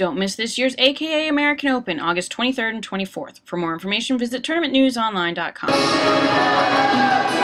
Don't miss this year's AKA American Open, August 23rd and 24th. For more information, visit tournamentnewsonline.com.